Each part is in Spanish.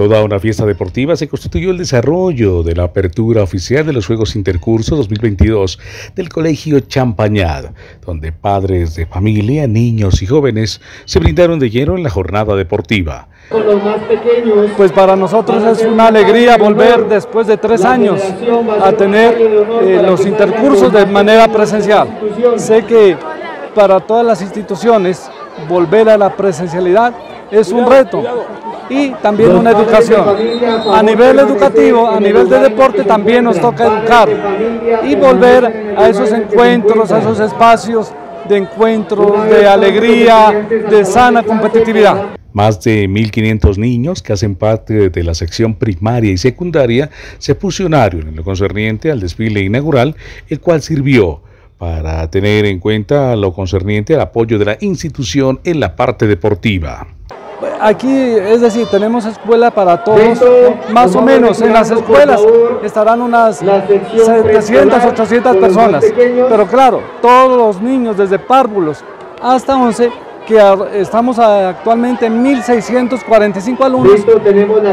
Toda una fiesta deportiva se constituyó el desarrollo de la apertura oficial de los Juegos Intercursos 2022 del Colegio Champañad, donde padres de familia, niños y jóvenes se brindaron de lleno en la jornada deportiva. Pues para nosotros es una alegría volver después de tres años a tener eh, los intercursos de manera presencial. Sé que para todas las instituciones volver a la presencialidad es un reto y también una educación. A nivel educativo, a nivel de deporte también nos toca educar y volver a esos encuentros, a esos espacios de encuentro, de alegría, de sana competitividad. Más de 1.500 niños que hacen parte de la sección primaria y secundaria se fusionaron en lo concerniente al desfile inaugural, el cual sirvió para tener en cuenta lo concerniente al apoyo de la institución en la parte deportiva. Aquí, es decir, tenemos escuela para todos, más o menos. En las escuelas estarán unas 700, 800 personas. Pero claro, todos los niños, desde párvulos hasta 11, que estamos actualmente en 1.645 alumnos,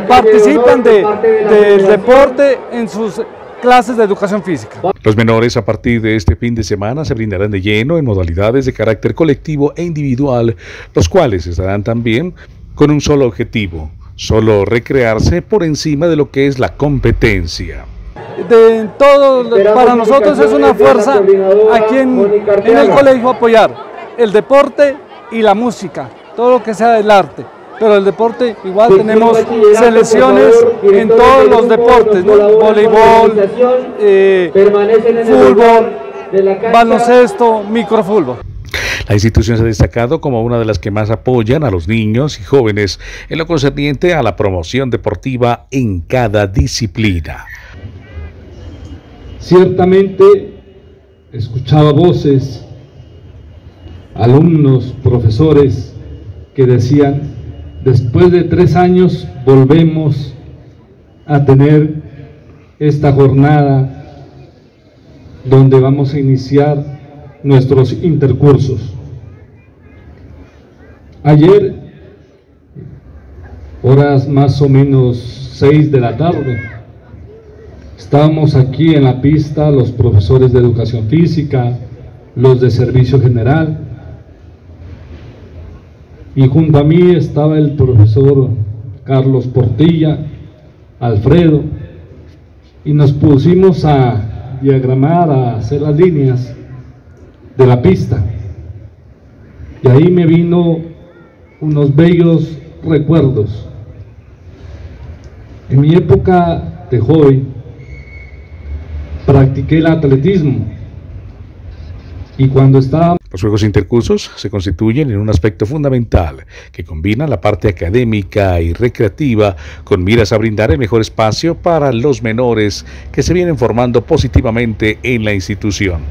participan del deporte en sus clases de educación física. Los menores a partir de este fin de semana se brindarán de lleno en modalidades de carácter colectivo e individual, los cuales estarán también con un solo objetivo, solo recrearse por encima de lo que es la competencia. De todo, para nosotros es una fuerza aquí en, en el colegio apoyar el deporte y la música, todo lo que sea del arte pero el deporte igual tenemos selecciones en todos los deportes, voleibol, eh, fútbol, baloncesto, microfútbol. La institución se ha destacado como una de las que más apoyan a los niños y jóvenes en lo concerniente a la promoción deportiva en cada disciplina. Ciertamente escuchaba voces, alumnos, profesores que decían Después de tres años volvemos a tener esta jornada donde vamos a iniciar nuestros intercursos. Ayer, horas más o menos seis de la tarde, estábamos aquí en la pista los profesores de educación física, los de servicio general, y junto a mí estaba el profesor Carlos Portilla, Alfredo, y nos pusimos a diagramar, a hacer las líneas de la pista. Y ahí me vino unos bellos recuerdos. En mi época de joven practiqué el atletismo y cuando estaba los Juegos Intercursos se constituyen en un aspecto fundamental que combina la parte académica y recreativa con miras a brindar el mejor espacio para los menores que se vienen formando positivamente en la institución.